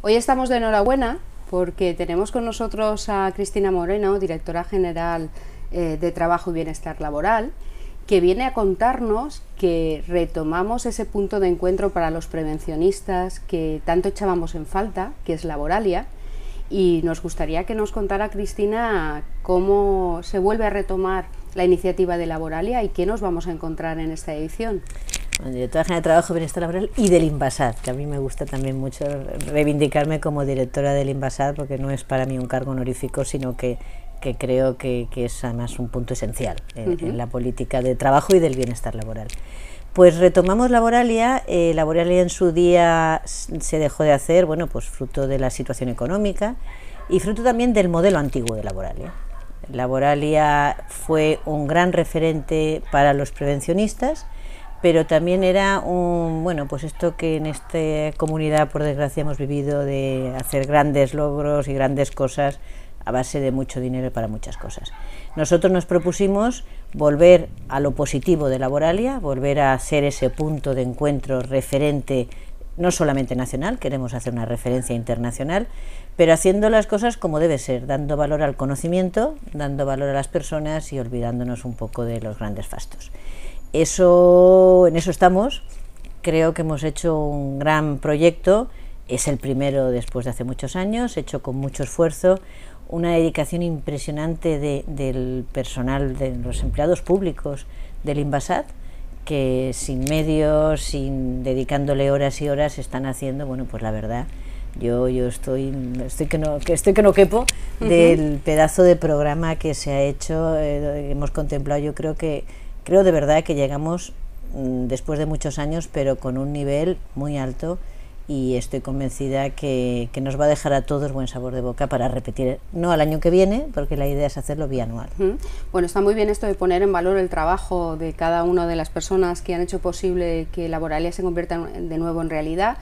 Hoy estamos de enhorabuena porque tenemos con nosotros a Cristina Moreno, directora general eh, de Trabajo y Bienestar Laboral, que viene a contarnos que retomamos ese punto de encuentro para los prevencionistas que tanto echábamos en falta, que es Laboralia, y nos gustaría que nos contara Cristina cómo se vuelve a retomar la iniciativa de Laboralia y qué nos vamos a encontrar en esta edición. Directora general de Trabajo, Bienestar Laboral y del Inbasad, que a mí me gusta también mucho reivindicarme como directora del Inbasad porque no es para mí un cargo honorífico, sino que que creo que, es además un punto esencial en, la política de trabajo y del bienestar laboral. Pues retomamos Laboralia, eh, Laboralia en su día se dejó de hacer, bueno, pues fruto de la situación económica y fruto también del modelo antiguo de Laboralia. Laboralia fue un gran referente para los prevencionistas, pero también era un, bueno, pues esto que en esta comunidad, por desgracia, hemos vivido de hacer grandes logros y grandes cosas a base de mucho dinero para muchas cosas. Nosotros nos propusimos volver a lo positivo de Laboralia, volver a ser ese punto de encuentro referente no solamente nacional, queremos hacer una referencia internacional, pero haciendo las cosas como debe ser, dando valor al conocimiento, dando valor a las personas y olvidándonos un poco de los grandes fastos. Eso, en eso estamos. Creo que hemos hecho un gran proyecto. Es el primero después de hace muchos años, hecho con mucho esfuerzo, una dedicación impresionante del personal, de los empleados públicos del Invasat, que sin medios, sin dedicándole horas y horas, están haciendo, bueno, pues la verdad, yo, yo estoy, estoy que no, que estoy que no quepo del pedazo de programa que se ha hecho, eh, hemos contemplado, yo creo que, creo de verdad que llegamos mm, después de muchos años, pero con un nivel muy alto y estoy convencida que, nos va a dejar a todos buen sabor de boca para repetir, no al año que viene, porque la idea es hacerlo bianual. Bueno, está muy bien esto de poner en valor el trabajo de cada una de las personas que han hecho posible que Laboralia se convierta de nuevo en realidad.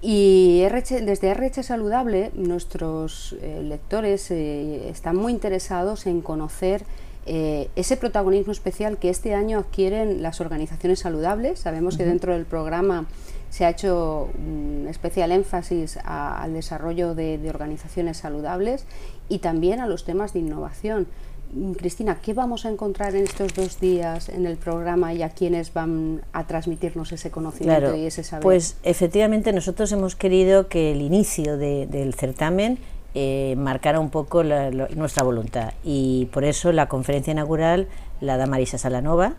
Y desde RH Saludable, nuestros eh, lectores eh, están muy interesados en conocer eh, ese protagonismo especial que este año adquieren las organizaciones saludables. Sabemos que dentro del programa se ha hecho un especial énfasis al desarrollo de, organizaciones saludables y también a los temas de innovación. Mm, Cristina, ¿qué vamos a encontrar en estos dos días en el programa y a quienes van a transmitirnos ese conocimiento y ese saber? Pues efectivamente nosotros hemos querido que el inicio del certamen eh, marcara un poco nuestra voluntad y por eso la conferencia inaugural la da Marisa Salanova,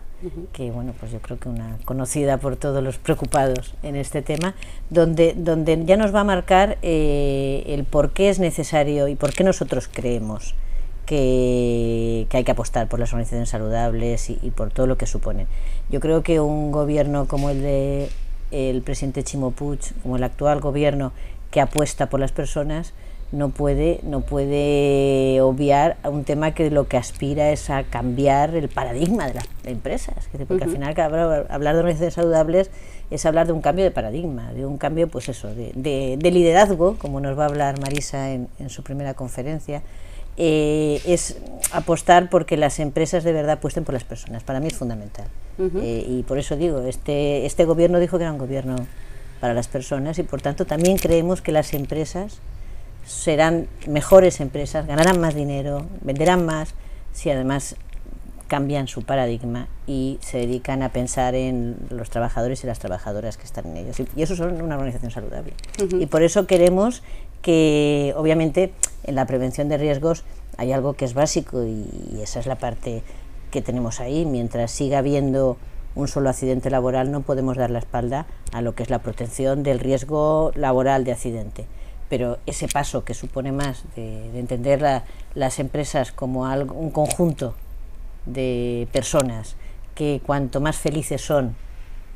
que bueno, pues yo creo que una conocida por todos los preocupados en este tema, donde, donde ya nos va a marcar eh, el por qué es necesario y por qué nosotros creemos que, hay que apostar por las organizaciones saludables y, por todo lo que suponen. Yo creo que un gobierno como el de el presidente Chimo Puig, como el actual gobierno que apuesta por las personas, no puede, no puede obviar a un tema que lo que aspira es a cambiar el paradigma de las empresas. Porque al final hablar de organizaciones saludables es hablar de un cambio de paradigma, de un cambio, pues eso, de, liderazgo, como nos va a hablar Marisa en, su primera conferencia. Eh, es apostar porque las empresas de verdad apuesten por las personas. Para mí es fundamental. Eh, y por eso digo, este, este gobierno dijo que era un gobierno para las personas y por tanto también creemos que las empresas serán mejores empresas, ganarán más dinero, venderán más, si además cambian su paradigma y se dedican a pensar en los trabajadores y las trabajadoras que están en ellos. Y, eso son una organización saludable. Y por eso queremos que, obviamente, en la prevención de riesgos hay algo que es básico y, y esa es la parte que tenemos ahí. Mientras siga habiendo un solo accidente laboral, no podemos dar la espalda a lo que es la protección del riesgo laboral de accidente pero ese paso que supone más de, entender las empresas como algo, un conjunto de personas que cuanto más felices son,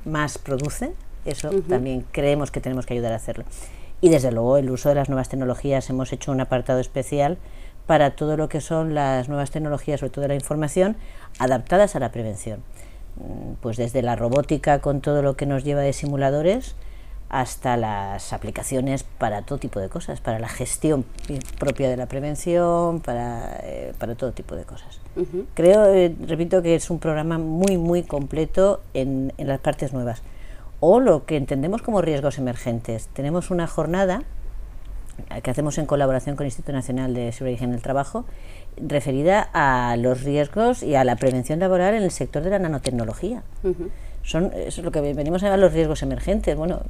más producen, eso también creemos que tenemos que ayudar a hacerlo. Y desde luego el uso de las nuevas tecnologías, hemos hecho un apartado especial para todo lo que son las nuevas tecnologías, sobre todo de la información, adaptadas a la prevención. Mm, pues desde la robótica con todo lo que nos lleva de simuladores, hasta las aplicaciones para todo tipo de cosas, para la gestión propia de la prevención, para, eh, para todo tipo de cosas. Creo, eh, repito, que es un programa muy, muy completo en, en, las partes nuevas. O lo que entendemos como riesgos emergentes. Tenemos una jornada que hacemos en colaboración con el Instituto Nacional de Seguridad en el Trabajo, referida a los riesgos y a la prevención laboral en el sector de la nanotecnología. Son, eso es lo que venimos a llamar los riesgos emergentes. Bueno,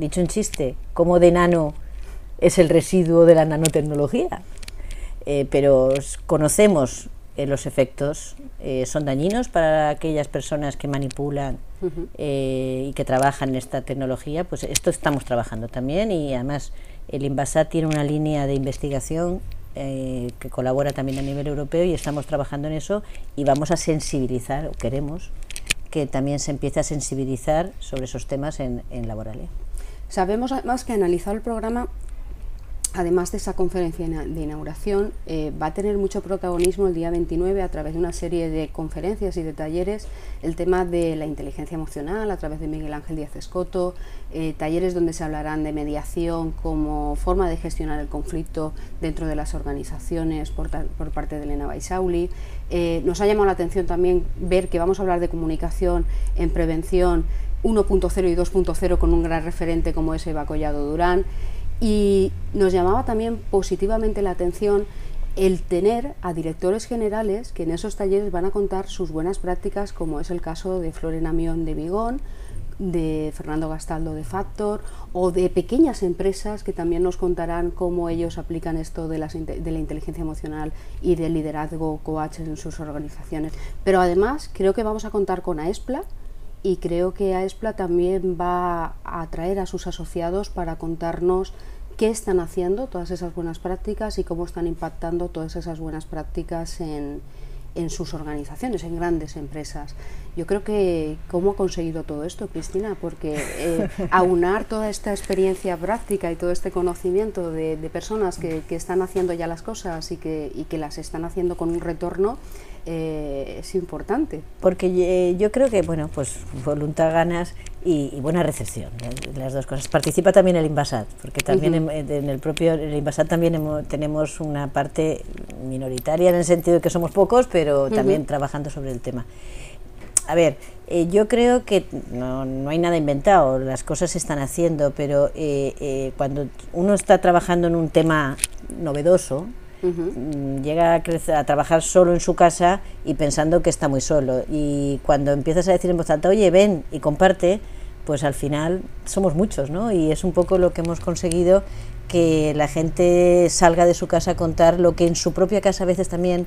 dicho en chiste, ¿cómo de nano es el residuo de la nanotecnología? Eh, pero conocemos eh, los efectos, eh, son dañinos para aquellas personas que manipulan y que trabajan en esta tecnología, pues esto estamos trabajando también y además el Invasat tiene una línea de investigación que colabora también a nivel europeo y estamos trabajando en eso y vamos a sensibilizar, o queremos, que también se empiece a sensibilizar sobre esos temas en, en Laboralia. Sabemos además que analizado el programa además de esa conferencia de inauguración, eh, va a tener mucho protagonismo el día 29 a través de una serie de conferencias y de talleres el tema de la inteligencia emocional a través de Miguel Ángel Díaz Escoto, eh, talleres donde se hablarán de mediación como forma de gestionar el conflicto dentro de las organizaciones por, parte de Elena Baisauli. Eh, nos ha llamado la atención también ver que vamos a hablar de comunicación en prevención 1.0 y 2.0 con un gran referente como es Eva Collado Durán. Y nos llamaba también positivamente la atención el tener a directores generales que en esos talleres van a contar sus buenas prácticas, como es el caso de Florena Mión de Vigón, de Fernando Gastaldo de Factor o de pequeñas empresas que también nos contarán cómo ellos aplican esto de, de la inteligencia emocional y del liderazgo coach en sus organizaciones. Pero además creo que vamos a contar con AESPLA y creo que AESPLA también va a atraer a sus asociados para contarnos qué están haciendo todas esas buenas prácticas y cómo están impactando todas esas buenas prácticas en, en sus organizaciones, en grandes empresas. Yo creo que cómo ha conseguido todo esto, Cristina, porque eh, aunar toda esta experiencia práctica y todo este conocimiento de, personas que, que, están haciendo ya las cosas y que, y que las están haciendo con un retorno eh, es importante. Porque eh, yo creo que, bueno, pues voluntad, ganas y, buena recepción, las dos cosas. Participa también el Invasat, porque también en, el propio el Invasat también tenemos una parte minoritaria en el sentido de que somos pocos, pero también trabajando sobre el tema. A ver, eh, yo creo que no, no, hay nada inventado, las cosas se están haciendo, pero cuando uno está trabajando en un tema novedoso, Mm, llega a, a, trabajar solo en su casa y pensando que está muy solo. Y cuando empiezas a decir en voz alta, oye, ven y comparte, pues al final somos muchos, ¿no? Y es un poco lo que hemos conseguido que la gente salga de su casa a contar lo que en su propia casa a veces también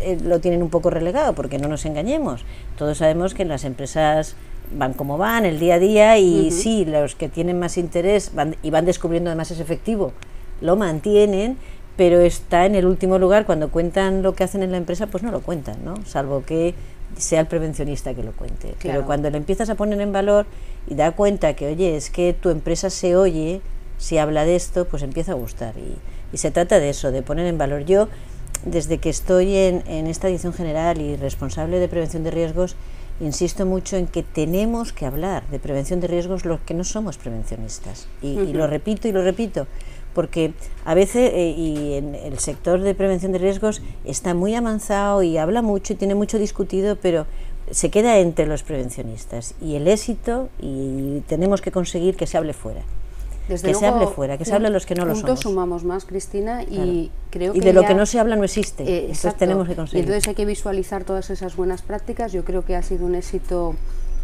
eh, lo tienen un poco relegado, porque no nos engañemos. Todos sabemos que las empresas van como van, el día a día, y sí, los que tienen más interés van, y van descubriendo además ese efectivo, lo mantienen, pero está en el último lugar, cuando cuentan lo que hacen en la empresa, pues no lo cuentan, ¿no? Salvo que sea el prevencionista que lo cuente. Pero cuando lo empiezas a poner en valor y da cuenta que, oye, es que tu empresa se oye, si habla de esto, pues empieza a gustar. Y, se trata de eso, de poner en valor. Yo, desde que estoy en, en esta edición general y responsable de prevención de riesgos, insisto mucho en que tenemos que hablar de prevención de riesgos los que no somos prevencionistas. y lo repito y lo repito porque a veces eh, y en el sector de prevención de riesgos está muy avanzado y habla mucho y tiene mucho discutido, pero se queda entre los prevencionistas y el éxito y tenemos que conseguir que se hable fuera. Que se hable fuera, que se hable los que no lo somos. sumamos más, Cristina, y creo que... Y de lo que no se habla no existe, eh, entonces tenemos que conseguir. Y entonces hay que visualizar todas esas buenas prácticas, yo creo que ha sido un éxito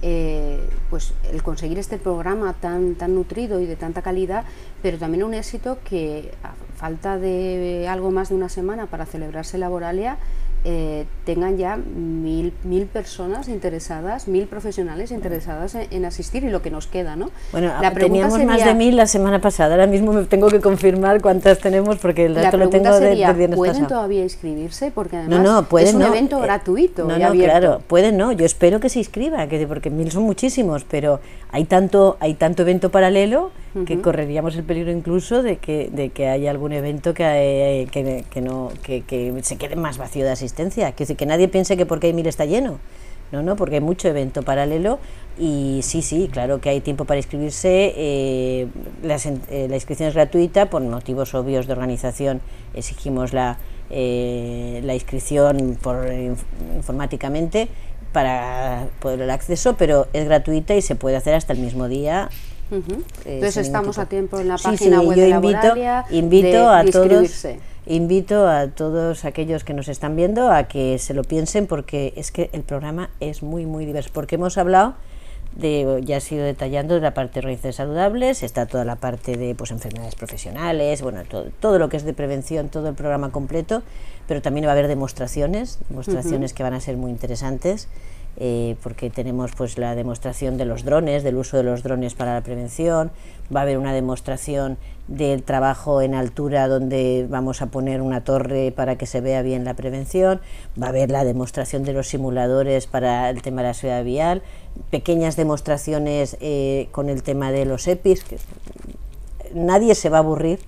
eh, pues el conseguir este programa tan, tan nutrido y de tanta calidad, pero también un éxito que a falta de algo más de una semana para celebrarse Laboralia, eh, tengan ya mil, mil personas interesadas, mil profesionales interesadas en, asistir y lo que nos queda, ¿no? Bueno, la teníamos más de mil la semana pasada, ahora mismo me tengo que confirmar cuántas tenemos porque el dato lo tengo sería, de, viernes ¿pueden todavía inscribirse? Porque además es un evento eh, gratuito No, no, claro, pueden no, yo espero que se inscriban, que, porque mil son muchísimos, pero hay tanto, hay tanto evento paralelo que correríamos el peligro incluso de que, de que haya algún evento que, eh, que, que no, que, que se quede más vacío de asistencia que que nadie piense que porque hay mil está lleno. No, no, porque hay mucho evento paralelo y sí, sí, claro que hay tiempo para inscribirse. Eh, eh, la inscripción es gratuita, por motivos obvios de organización exigimos la, eh, la inscripción por, informáticamente para poder el acceso, pero es gratuita y se puede hacer hasta el mismo día Entonces estamos a tiempo en la página web de invito, invito a todos invito a todos aquellos que nos están viendo a que se lo piensen porque es que el programa es muy muy diverso porque hemos hablado de, ya ha sido detallando de la parte de raíces saludables, está toda la parte de pues, enfermedades profesionales, bueno, todo, todo, lo que es de prevención, todo el programa completo, pero también va a haber demostraciones, demostraciones que van a ser muy interesantes. Eh, porque tenemos pues la demostración de los drones, del uso de los drones para la prevención, va a haber una demostración del trabajo en altura donde vamos a poner una torre para que se vea bien la prevención, va a haber la demostración de los simuladores para el tema de la ciudad vial, pequeñas demostraciones eh, con el tema de los EPIs, que nadie se va a aburrir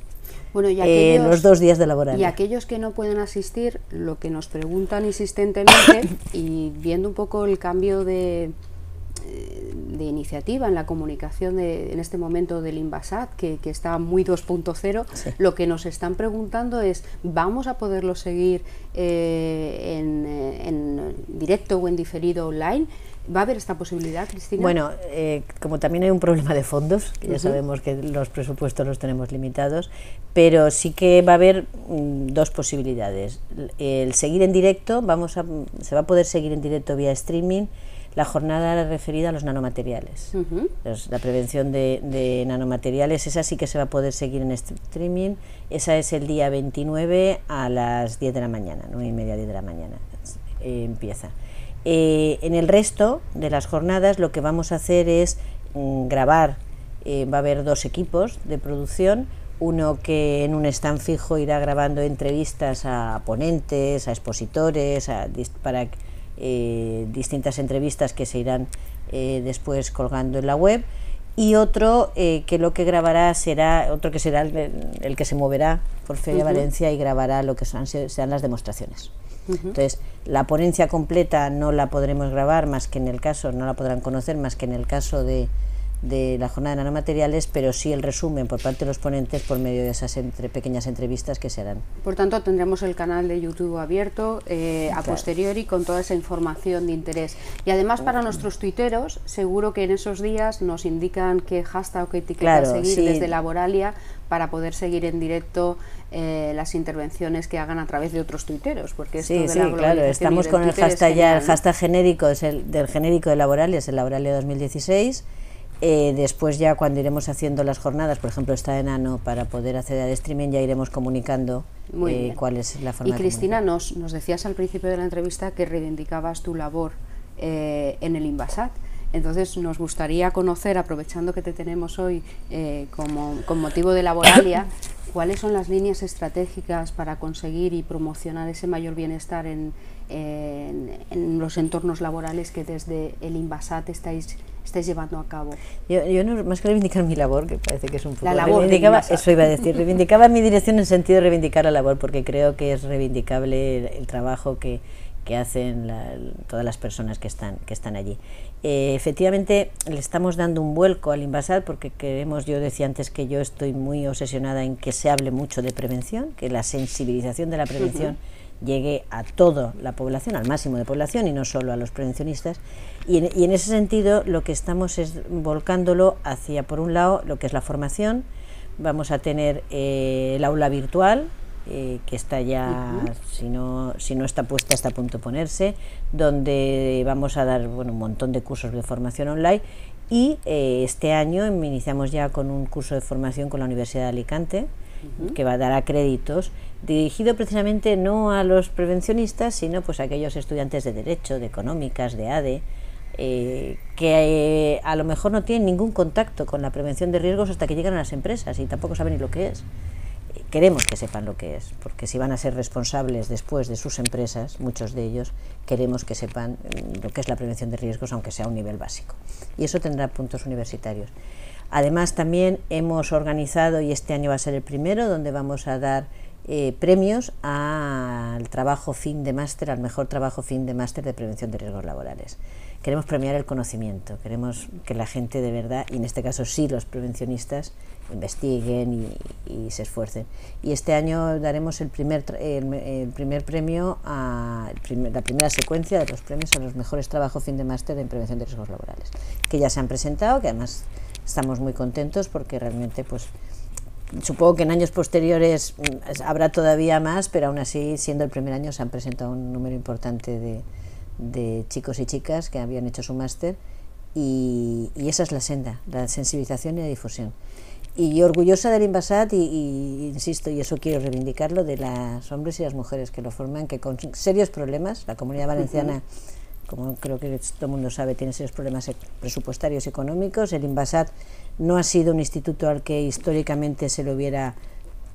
bueno, y eh, los dos días de laboral. Y aquellos que no pueden asistir, lo que nos preguntan insistentemente y viendo un poco el cambio de, de iniciativa en la comunicación de, en este momento del Invasat, que, que está muy 2.0, lo que nos están preguntando es, ¿vamos a poderlo seguir eh, en, en, directo o en diferido online? ¿Va a haber esta posibilidad, Cristina? Bueno, eh, como también hay un problema de fondos, que ya sabemos que los presupuestos los tenemos limitados, pero sí que va a haber mm, dos posibilidades. El seguir en directo, vamos a, se va a poder seguir en directo vía streaming la jornada referida a los nanomateriales. la prevención de, de, nanomateriales, esa sí que se va a poder seguir en streaming. Esa es el día 29 a las 10 de la mañana, 9 y media, 10 de la mañana. Eh, empieza. Eh, en el resto de las jornadas lo que vamos a hacer es mm, grabar, eh, va a haber dos equipos de producción, uno que en un stand fijo irá grabando entrevistas a ponentes, a expositores, para eh, distintas entrevistas que se irán después colgando en la web. Y otro que lo que grabará será otro que será el, que se moverá por Feria Valencia y grabará lo que son, serán las demostraciones. Entonces, la ponencia completa no la podremos grabar más que en el caso, no la podrán conocer más que en el caso de, de la jornada de nanomateriales, pero sí el resumen por parte de los ponentes por medio de esas entre, pequeñas entrevistas que se harán. Por tanto, tendremos el canal de YouTube abierto eh, a posteriori con toda esa información de interés. Y además para nuestros tuiteros, seguro que en esos días nos indican qué hashtag o qué etiqueta seguir desde Laboralia para poder seguir en directo eh, las intervenciones que hagan a través de otros tuiteros, porque esto sí, sí, claro, estamos con el hashtag ya, el hashtag genérico es el del genérico de Laboralia, es el Laboralia 2016 eh, después ya cuando iremos haciendo las jornadas, por ejemplo está enano para poder acceder al streaming, ya iremos comunicando eh, cuál es la forma. Y Cristina, nos, nos decías al principio de la entrevista que reivindicabas tu labor eh, en el Invasat. Entonces nos gustaría conocer, aprovechando que te tenemos hoy como, con motivo de Laboralia, cuáles son las líneas estratégicas para conseguir y promocionar ese mayor bienestar en, en, los entornos laborales que desde el Invasat estáis estáis llevando a cabo. Yo, no, más que reivindicar mi labor, que parece que es un poco... La labor reivindicaba, Eso iba a decir, reivindicaba mi dirección en el sentido de reivindicar la labor, porque creo que es reivindicable el, trabajo que, que hacen todas las personas que están, que están allí. Eh, efectivamente, le estamos dando un vuelco al Invasat porque queremos, yo decía antes que yo estoy muy obsesionada en que se hable mucho de prevención, que la sensibilización de la prevención llegue a toda la población, al máximo de población y no solo a los prevencionistas. Y en, ese sentido lo que estamos es volcándolo hacia, por un lado, lo que es la formación. Vamos a tener eh, el aula virtual, eh, que está ya, si, no, si no está puesta, está a punto de ponerse, donde vamos a dar bueno, un montón de cursos de formación online y eh, este año iniciamos ya con un curso de formación con la Universidad de Alicante, que va a dar a créditos, dirigido precisamente no a los prevencionistas, sino pues a aquellos estudiantes de Derecho, de Económicas, de ADE, eh, que eh, a lo mejor no tienen ningún contacto con la prevención de riesgos hasta que llegan a las empresas y tampoco saben ni lo que es. queremos que sepan lo que es, porque si van a ser responsables después de sus empresas, muchos de ellos, queremos que sepan mm, lo que es la prevención de riesgos, aunque sea a un nivel básico. Y eso tendrá puntos universitarios. Además, también hemos organizado, y este año va a ser el primero, donde vamos a dar eh, premios al trabajo fin de máster, al mejor trabajo fin de máster de prevención de riesgos laborales. Queremos premiar el conocimiento, queremos que la gente de verdad, y en este caso sí los prevencionistas, investiguen y, se esfuercen. Y este año daremos el primer, el, primer premio, a la primera secuencia de los premios a los mejores trabajos fin de máster en prevención de riesgos laborales, que ya se han presentado, que además estamos muy contentos porque realmente pues supongo que en años posteriores mm, habrá todavía más, pero aún así, siendo el primer año, se han presentado un número importante de, de chicos y chicas que habían hecho su máster y, esa es la senda, la sensibilización y la difusión. Y orgullosa del Invasat y, insisto, y eso quiero reivindicarlo, de los hombres y las mujeres que lo forman, que con serios problemas, la comunidad valenciana, como creo que todo el mundo sabe, tiene serios problemas e-, presupuestarios y económicos, el Invasat no ha sido un instituto al que históricamente se le hubiera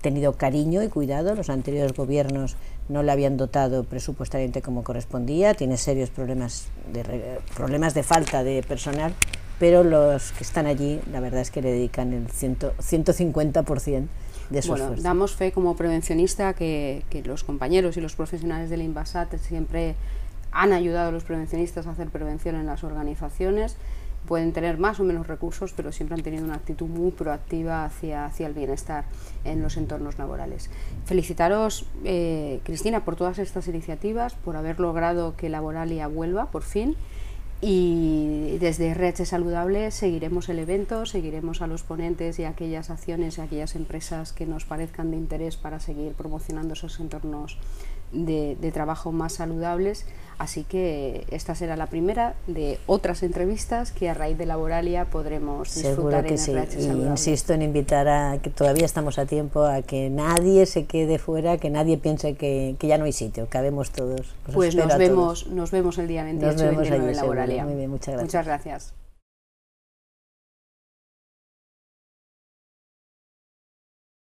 tenido cariño y cuidado. Los anteriores gobiernos no le habían dotado presupuestariamente como correspondía. Tiene serios problemas de, problemas de falta de personal, pero los que están allí, la verdad es que le dedican el 150% de su bueno, Damos fe como prevencionista que, que los compañeros y los profesionales del INVASAT siempre han ayudado a los prevencionistas a hacer prevención en las organizaciones pueden tener más o menos recursos, pero siempre han tenido una actitud muy proactiva hacia, hacia el bienestar en los entornos laborales. Felicitaros, eh, Cristina, por todas estas iniciativas, por haber logrado que Laboralia vuelva por fin. Y desde RH Saludable seguiremos el evento, seguiremos a los ponentes y aquellas acciones y aquellas empresas que nos parezcan de interés para seguir promocionando esos entornos de, de trabajo más saludables Así que esta será la primera de otras entrevistas que a raíz de Laboralia podremos disfrutar que sí. y insisto en invitar a que todavía estamos a tiempo a que nadie se quede fuera, que nadie piense que, ya no hay sitio, que habemos todos. pues nos vemos, nos vemos el día 28 y 29 en Laboralia. Muy bien, muchas gracias. Muchas gracias.